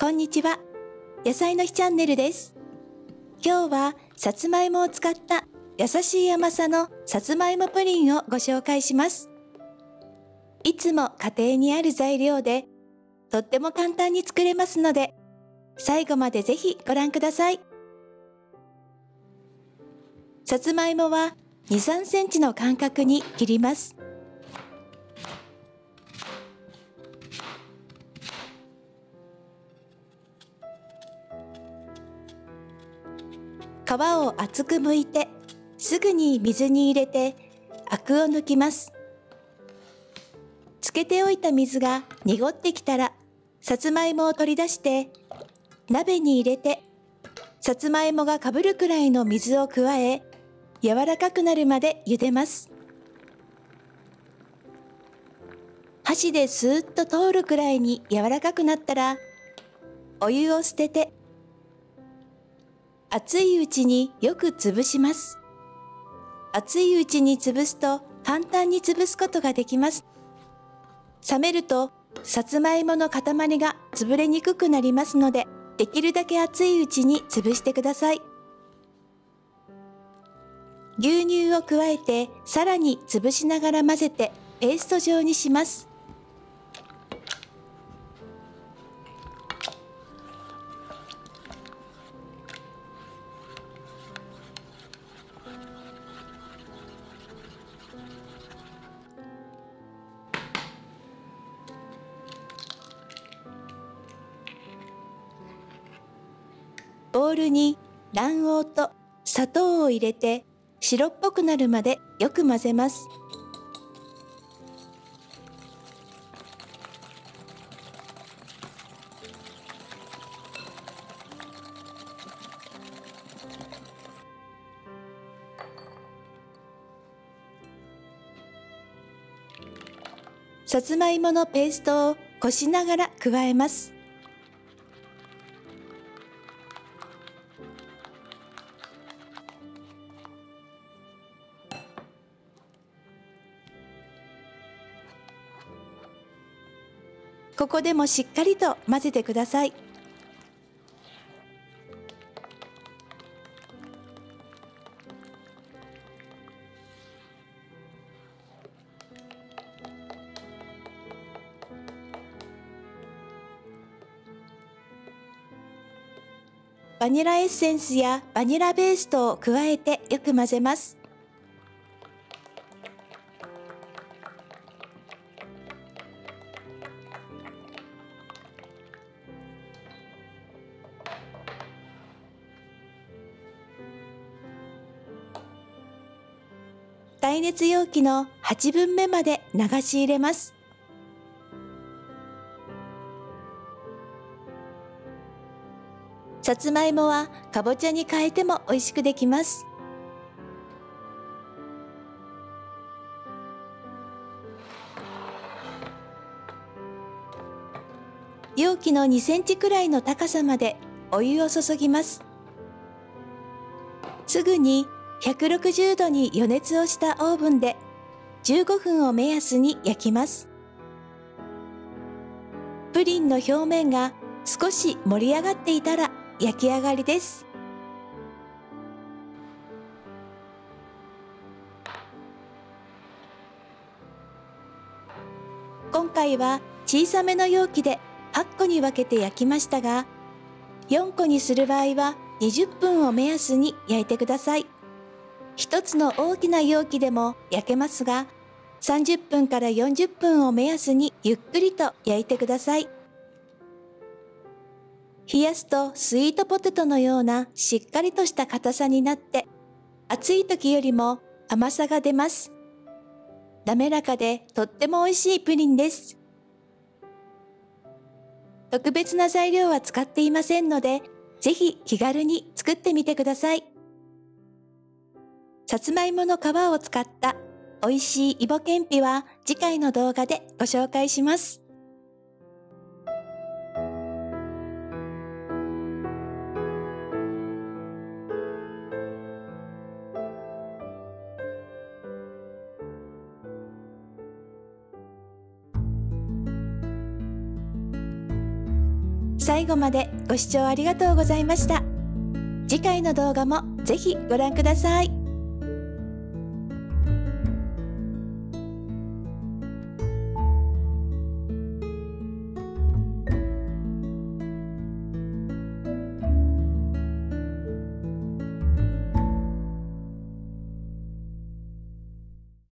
こんにちは。野菜の日チャンネルです。今日はさつまいもを使った優しい甘さのさつまいもプリンをご紹介します。いつも家庭にある材料でとっても簡単に作れますので最後までぜひご覧ください。さつまいもは2、3センチの間隔に切ります。皮を厚く剥いてすぐに水に入れてアクを抜きます。つけておいた水が濁ってきたらさつまいもを取り出して鍋に入れてさつまいもがかぶるくらいの水を加え柔らかくなるまで茹でます。箸でスーッと通るくらいに柔らかくなったらお湯を捨てて熱いうちによく潰します。熱いうちに潰すと簡単に潰すことができます。冷めるとさつまいもの塊が潰れにくくなりますので、できるだけ熱いうちに潰してください。牛乳を加えてさらに潰しながら混ぜてペースト状にします。ボウルに卵黄と砂糖を入れて白っぽくなるまでよく混ぜます。さつまいものペーストをこしながら加えます。ここでもしっかりと混ぜてください。バニラエッセンスやバニラベーストを加えてよく混ぜます。耐熱容器の8分目まで流し入れます。さつまいもはかぼちゃに変えても美味しくできます。容器の2センチくらいの高さまでお湯を注ぎます。すぐに160度に予熱をしたオーブンで15分を目安に焼きます。プリンの表面が少し盛り上がっていたら焼き上がりです。今回は小さめの容器で8個に分けて焼きましたが、4個にする場合は20分を目安に焼いてください。一つの大きな容器でも焼けますが、30分から40分を目安にゆっくりと焼いてください。冷やすとスイートポテトのようなしっかりとした硬さになって、暑い時よりも甘さが出ます。滑らかでとっても美味しいプリンです。特別な材料は使っていませんので、ぜひ気軽に作ってみてください。さつまいもの皮を使った美味しいイボけんぴは次回の動画でご紹介します。最後までご視聴ありがとうございました。次回の動画もぜひご覧ください。